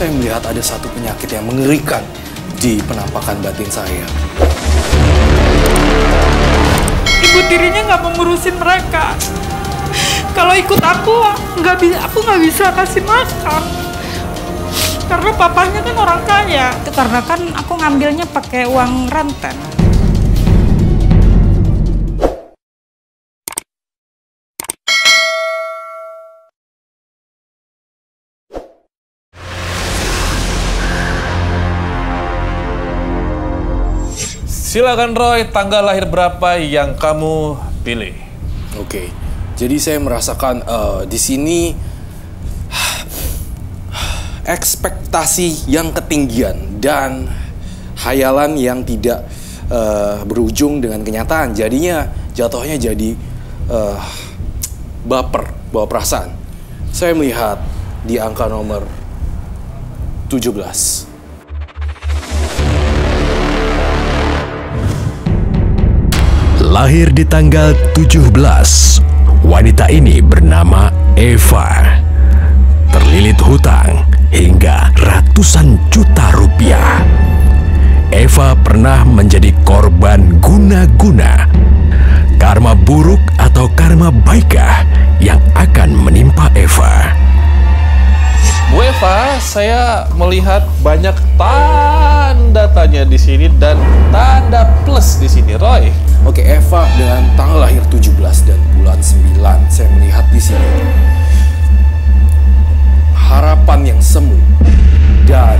saya melihat ada satu penyakit yang mengerikan di penampakan batin saya. Ibu tirinya nggak mau ngurusin mereka. Kalau ikut aku, nggak bisa, aku nggak bisa kasih makan. Karena papahnya kan orang kaya. Itu karena kan aku ngambilnya pakai uang ranten. Silakan Roy, tanggal lahir berapa yang kamu pilih? Oke, jadi saya merasakan eh, di sini ekspektasi yang ketinggian dan hayalan yang tidak eh, berujung dengan kenyataan. Jadinya jatuhnya jadi eh, baper, bawa perasaan. Saya melihat di angka nomor 17. Lahir di tanggal 17, wanita ini bernama Eva. Terlilit hutang hingga ratusan juta rupiah. Eva pernah menjadi korban guna-guna. Karma buruk atau karma baikkah yang akan menimpa Eva? Bu Eva, saya melihat banyak tanda tanya di sini dan tanda plus di sini, Roy. Oke, Eva dengan tanggal lahir 17 dan bulan 9 saya melihat di sini. Harapan yang semu dan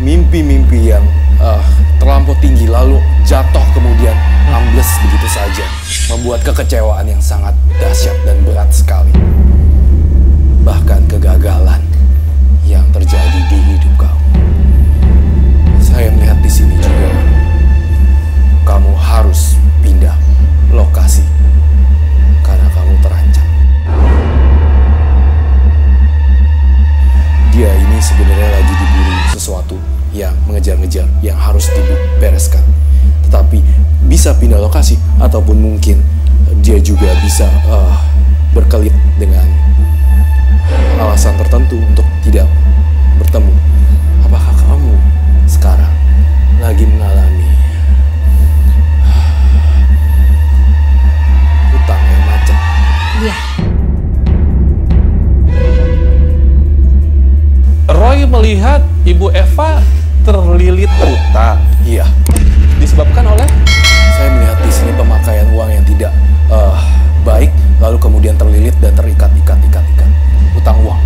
mimpi-mimpi yang eh, terlampau tinggi lalu jatuh kemudian ambles begitu saja membuat kekecewaan yang sangat dahsyat dan berat sekali. Bahkan kegagalan yang terjadi bisa pindah lokasi ataupun mungkin dia juga bisa eh, berkelit dengan alasan tertentu untuk tidak bertemu. Apakah kamu sekarang lagi mengalami hutang yang macet? Iya, Roy melihat Ibu Eva terlilit hutang. Iya, Disebabkan oleh saya melihat di sini pemakaian uang yang tidak eh, baik, lalu kemudian terlilit dan terikat, ikat, ikat, ikat. Hutang uang.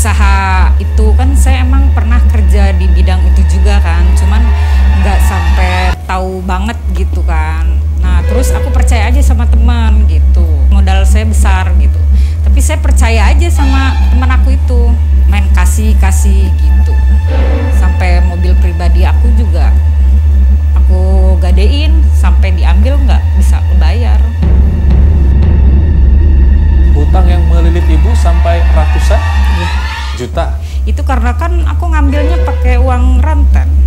Usaha itu kan saya emang pernah kerja di bidang itu juga kan cuman nggak sampai tahu banget gitu kan. Nah terus aku percaya aja sama teman gitu modal saya besar gitu. Tapi saya percaya aja sama teman aku itu main kasih kasih gitu sampai mobil pribadi karena kan aku ngambilnya pakai uang ranten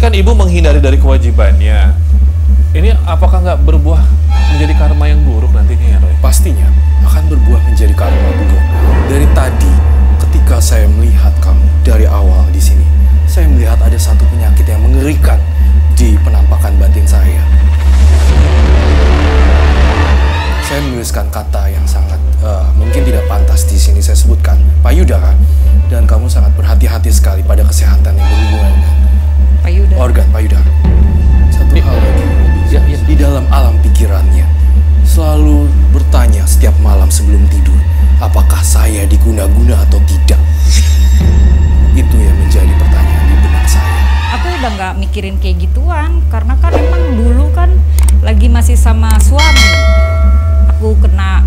kan ibu menghindari dari kewajibannya. Ini apakah nggak berbuah menjadi karma yang buruk nantinya ya Roy? Pastinya akan berbuah menjadi karma buruk. Dari tadi ketika saya melihat kamu dari awal di sini, saya melihat ada satu penyakit yang mengerikan di penampakan batin saya. Saya menuliskan kata yang sangat uh, mungkin tidak pantas di sini saya sebutkan payudara dan kamu sangat berhati-hati sekali pada kesehatan yang berhubungan payudara. Organ payudara. Satu di, hal lagi. Ya, ya. Di dalam alam pikirannya selalu bertanya setiap malam sebelum tidur, apakah saya diguna-guna atau tidak? Itu yang menjadi pertanyaan di benak saya. Aku udah nggak mikirin kayak gituan, karena kan emang dulu kan lagi masih sama suami. Aku kena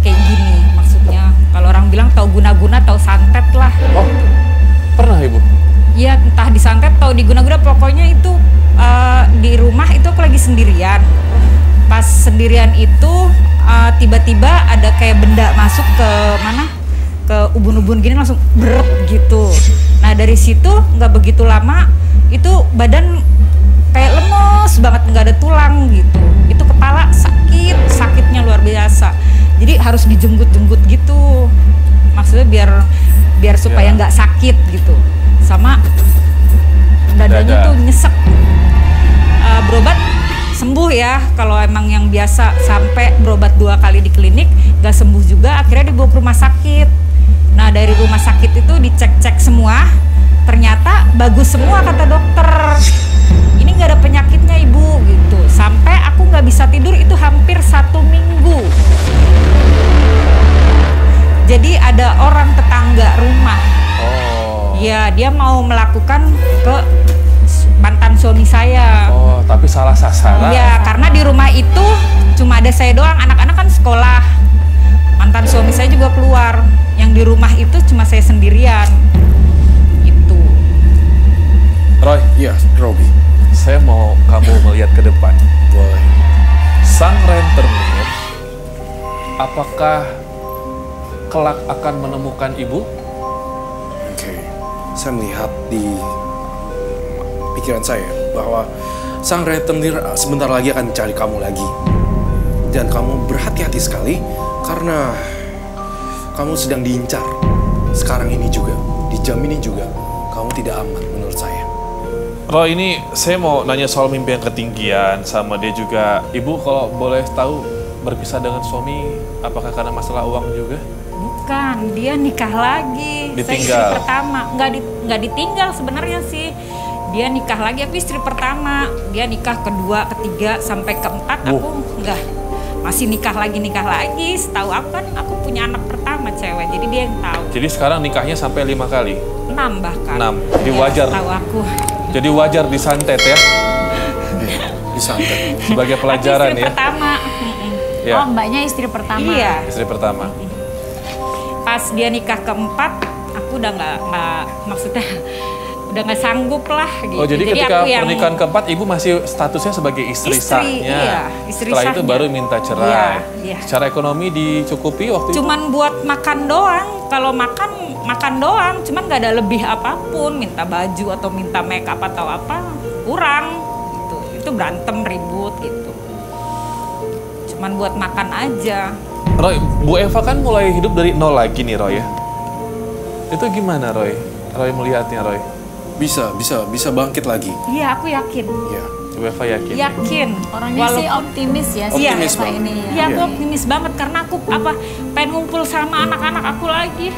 kayak gini, maksudnya kalau orang bilang tahu guna-guna, tahu santet lah. Oh, pernah ibu? Ya entah disantet atau diguna-guna pokoknya itu eh, di rumah itu aku lagi sendirian. Pas sendirian itu eh, tiba-tiba ada kayak benda masuk ke mana? Ke ubun-ubun gini langsung beret gitu. Nah dari situ nggak begitu lama itu badan kayak lemes banget nggak ada tulang gitu. Itu kepala sakit sakitnya luar biasa. Jadi harus dijenggut-jenggut gitu. Maksudnya biar biar supaya Ya. nggak sakit gitu sama dadanya Dada. tuh nyesek. Eh, berobat sembuh ya. Kalau emang yang biasa sampai berobat dua kali di klinik nggak sembuh juga akhirnya dibawa ke rumah sakit. Nah dari rumah sakit itu dicek-cek semua. Ternyata bagus semua kata dokter. Ini nggak ada penyakitnya ibu gitu. Sampai aku nggak bisa tidur itu hampir satu minggu. Jadi ada orang tetangga rumah Oh. ya dia mau melakukan ke mantan suami saya Oh, tapi salah sasaran. Iya, karena di rumah itu cuma ada saya doang, anak-anak kan sekolah. Mantan suami saya juga keluar. Yang di rumah itu cuma saya sendirian. Itu. Roy, Iya, Robi. saya mau kamu melihat ke depan. Boleh. Sang rentenir, apakah kelak akan menemukan ibu? Saya melihat di pikiran saya bahwa sang rentenir sebentar lagi akan mencari kamu lagi. Dan kamu berhati-hati sekali karena kamu sedang diincar. Sekarang ini juga, di jam ini juga, kamu tidak aman menurut saya. Roy, ini saya mau nanya soal mimpi yang ketinggian sama dia juga. Ibu kalau boleh tahu berpisah dengan suami, apakah karena masalah uang juga? Bukan, dia nikah lagi. Saya istri Ditinggal. pertama. Nggak, di, nggak ditinggal sebenarnya sih. Dia nikah lagi, aku istri pertama. Dia nikah kedua, ketiga, sampai keempat. Wuh. Aku nggak masih nikah lagi, nikah lagi. Setahu aku kan aku punya anak pertama cewek, jadi dia yang tahu. Jadi sekarang nikahnya sampai lima kali. Enam bahkan. Enam. Jadi Ya, wajar. Tahu aku. Jadi wajar disantet ya, Iya, disantet. sebagai pelajaran Aku istri ya. pertama. Ya, Oh, mbaknya istri pertama. Iya. istri pertama. Pas dia nikah keempat, aku udah nggak nggak maksudnya udah nggak sanggup lah gitu. Oh jadi, ketika aku yang- pernikahan keempat ibu masih statusnya sebagai istri, Istri, sahnya. iya, istri Setelah itu sahnya. baru minta cerai. Iya, iya. Secara ekonomi dicukupi waktu itu. cuman buat makan doang. Kalau makan makan doang, cuman nggak ada lebih apa pun. Minta baju atau minta make up atau apa kurang gitu. Itu berantem ribut gitu. Cuman buat makan aja. Roy, Bu Eva kan mulai hidup dari nol lagi nih Roy ya. Itu gimana Roy? Roy melihatnya Roy. Bisa, bisa, bisa bangkit lagi. Iya, aku yakin. Ya. Bu Eva yakin. Yakin. Orangnya sih Walaupun- optimis ya si Optimis Eva banget. ini ya. Iya, aku Iya. optimis banget karena aku apa pengen ngumpul sama anak-anak aku lagi.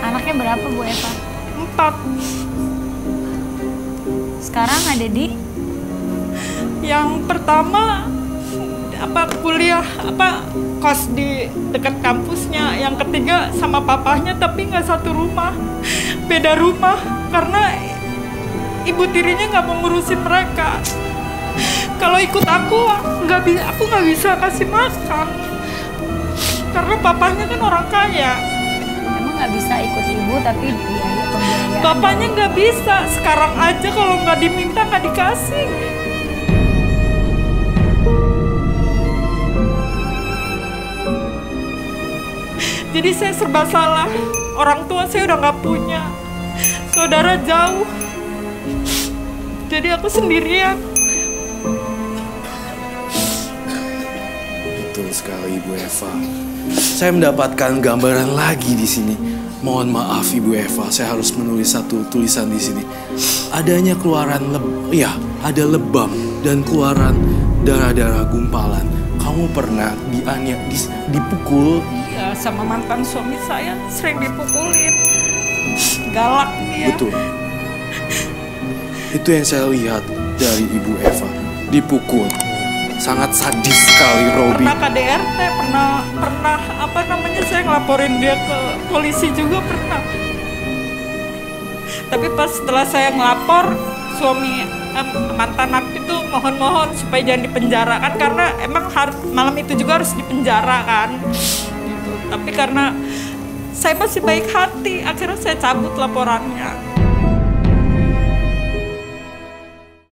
Anaknya berapa Bu Eva? Empat. Sekarang ada di Yang pertama apa kuliah apa kos di dekat kampusnya. Yang ketiga sama papahnya tapi nggak satu rumah, beda rumah karena ibu tirinya nggak mau ngurusin mereka. Kalau ikut aku nggak bisa, aku nggak bisa kasih makan karena papahnya kan orang kaya. emang nggak bisa ikut ibu tapi biaya pembiayaan. Bapaknya nggak bisa. Sekarang aja kalau nggak diminta nggak dikasih. Jadi saya serba salah. Orang tua saya udah nggak punya. Saudara jauh. Jadi aku sendirian. Betul sekali Ibu Eva. Saya mendapatkan gambaran lagi di sini. Mohon maaf Ibu Eva, saya harus menulis satu tulisan di sini. Adanya keluaran leb ya, ada lebam dan keluaran darah-darah gumpalan. Kamu pernah dianiaya, dis- dipukul, Ya sama mantan suami saya sering dipukulin. Galak dia. betul. Itu yang saya lihat dari Ibu Eva, dipukul. Sangat sadis sekali Robi. pernah KDRT pernah pernah apa namanya saya ngelaporin dia ke polisi juga pernah tapi pas setelah saya ngelapor suami em, mantan napi itu mohon-mohon supaya jangan dipenjara. Kan karena emang har- malam itu juga harus dipenjara kan. Gitu. tapi karena saya masih baik hati akhirnya saya cabut laporannya